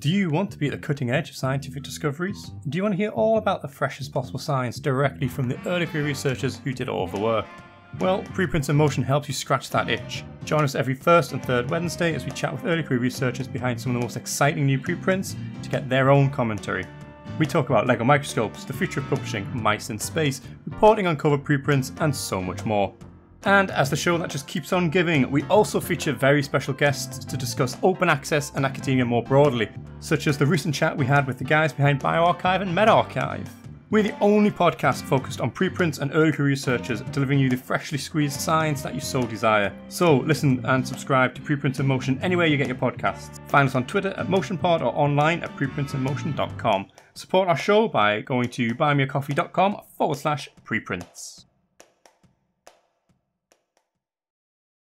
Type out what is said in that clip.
Do you want to be at the cutting edge of scientific discoveries? Do you want to hear all about the freshest possible science directly from the early career researchers who did all the work? Well, Preprints in Motion helps you scratch that itch. Join us every first and third Wednesday as we chat with early career researchers behind some of the most exciting new preprints to get their own commentary. We talk about LEGO microscopes, the future of publishing, mice in space, reporting on COVID preprints, and so much more. And as the show that just keeps on giving, we also feature very special guests to discuss open access and academia more broadly, such as the recent chat we had with the guys behind bioRxiv and medRxiv. We're the only podcast focused on preprints and early career researchers, delivering you the freshly squeezed science that you so desire. So listen and subscribe to Preprints in Motion anywhere you get your podcasts. Find us on Twitter at MotionPod or online at preprintinmotion.com. Support our show by going to buymeacoffee.com forward slash preprints.